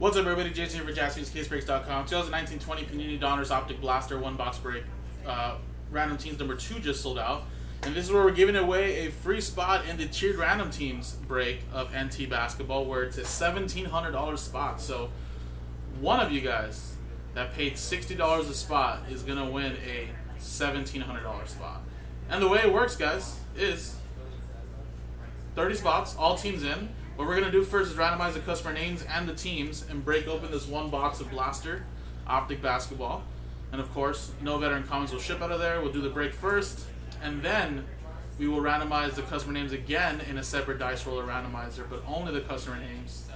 What's up, everybody? Jason here for JaspysCaseBreaks.com. 2019-20 Panini Donruss Optic Blaster one box break. Uh, random teams number two just sold out, and this is where we're giving away a free spot in the tiered random teams break of NT basketball, where it's a $1,700 spot. So, one of you guys that paid $60 a spot is gonna win a $1,700 spot. And the way it works, guys, is 30 spots, all teams in. What we're going to do first is randomize the customer names and the teams and break open this one box of Blaster Optic Basketball. And of course, no veteran commons will ship out of there. We'll do the break first, and then we will randomize the customer names again in a separate dice roller randomizer, but only the customer names.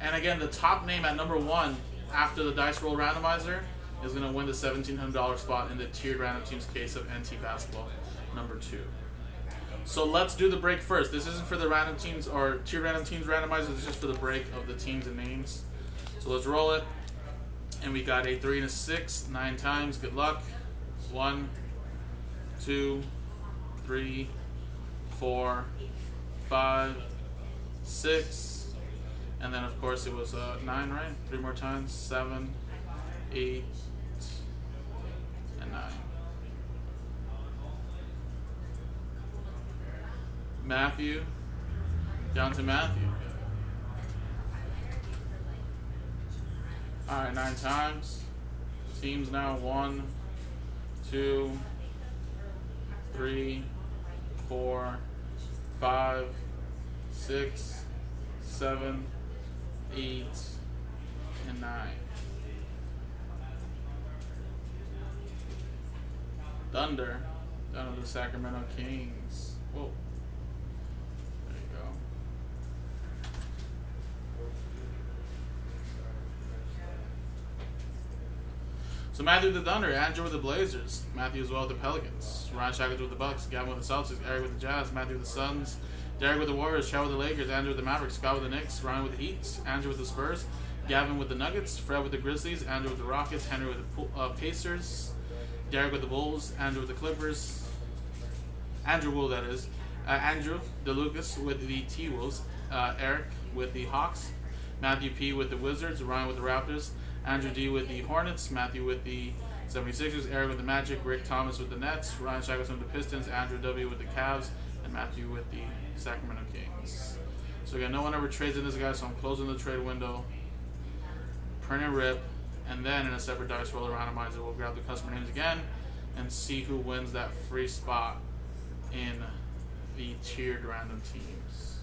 And again, the top name at number one after the dice roll randomizer is going to win the $1,700 spot in the tiered random teams case of NT Basketball number two. So let's do the break first. This isn't for the random teams or tier random teams randomizer. This is just for the break of the teams and names. So let's roll it. And we got a three and a six, nine times. Good luck. One, two, three, four, five, six, and then of course it was uh, nine, right? Three more times. Seven, eight, and nine. Matthew, down to Matthew. All right, nine times. Teams now one, two, three, four, five, six, seven, eight, and nine. Thunder down to the Sacramento Kings. Whoa. There you go. So Matthew with the Thunder, Andrew with the Blazers, Matthew as well with the Pelicans, Ryan Shackles with the Bucks, Gavin with the Celtics, Eric with the Jazz, Matthew with the Suns, Derek with the Warriors, Chad with the Lakers, Andrew with the Mavericks, Scott with the Knicks, Ryan with the Heat, Andrew with the Spurs, Gavin with the Nuggets, Fred with the Grizzlies, Andrew with the Rockets, Henry with the uh, Pacers, Derek with the Bulls, Andrew with the Clippers, Andrew Wool that is, uh, Andrew DeLucas with the T Wolves, uh, Eric with the Hawks, Matthew P with the Wizards, Ryan with the Raptors, Andrew D with the Hornets, Matthew with the 76ers, Eric with the Magic, Rick Thomas with the Nets, Ryan Shackleton with the Pistons, Andrew W with the Cavs, and Matthew with the Sacramento Kings. So again, no one ever trades in this guy, so I'm closing the trade window, print and rip, and then in a separate dice roller randomizer, we'll grab the customer names again and see who wins that free spot in the tiered random teams.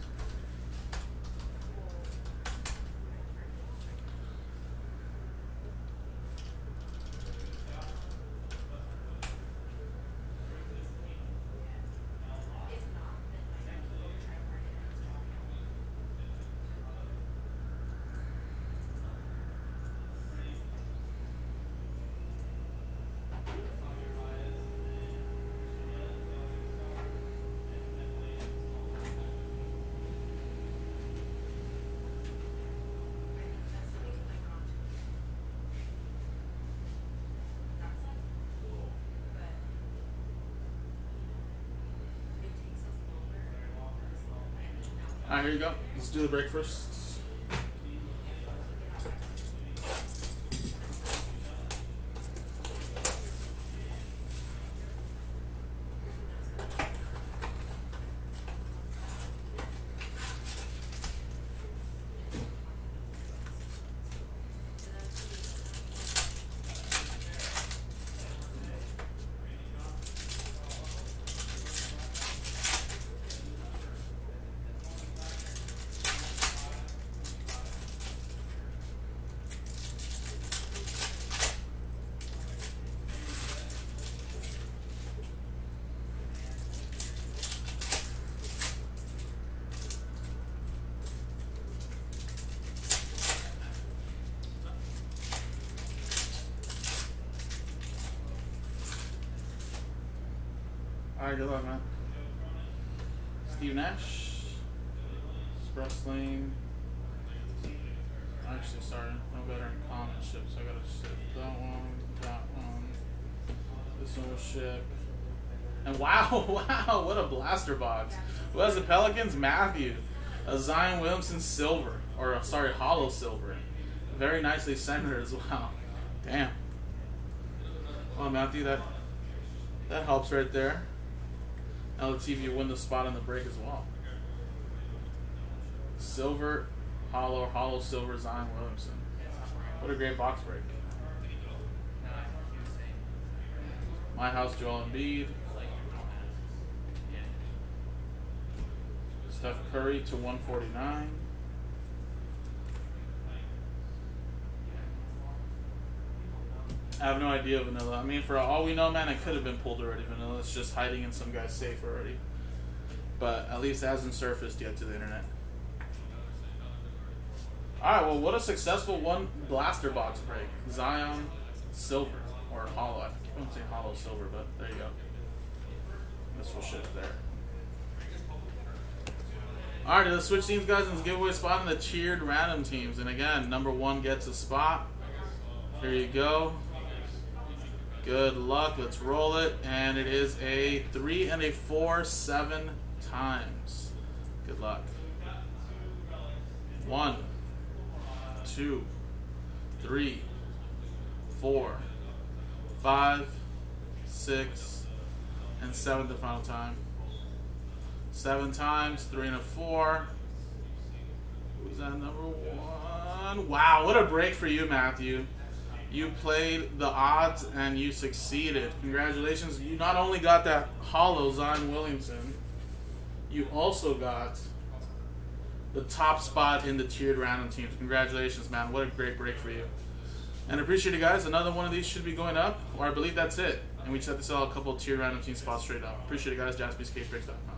All right, here you go. Let's do the break first. All right, good luck, man. Steve Nash, Express Lane. Actually, sorry, no better in common ship, so I gotta ship that one, that one. This one will ship. And wow, wow, what a blaster box. Who has the Pelicans? Matthew. A Zion Williamson silver, or sorry, holo silver. Very nicely centered as well. Damn. Well, Matthew, that that helps right there. You win the spot on the break as well. Silver, holo, holo, silver, Zion Williamson. What a great box break. My house, Joel Embiid. Steph Curry to 149. I have no idea, of Vanilla. I mean, for all we know, man, it could have been pulled already. Vanilla It's just hiding in some guy's safe already. But at least it hasn't surfaced yet to the internet. Alright, well, what a successful one blaster box break. Zion Silver, or Holo. I on saying Holo Silver, but there you go. This will shift there. Alright, let's switch teams, guys, and give away a spot in the tiered random teams. And again, number one gets a spot. Here you go. Good luck. Let's roll it. And it is a three and a four, seven times. Good luck. One, two, three, four, five, six, and seven the final time. Seven times, three and a four. Who's that number one? Wow, what a break for you, Matthew. You played the odds and you succeeded. Congratulations. You not only got that holo Zion Williamson, you also got the top spot in the tiered random teams. Congratulations, man. What a great break for you. And appreciate it, guys. Another one of these should be going up, or I believe that's it. And we just have to sell a couple tiered random team spots straight up. Appreciate it, guys. JaspysCaseBreaks.com.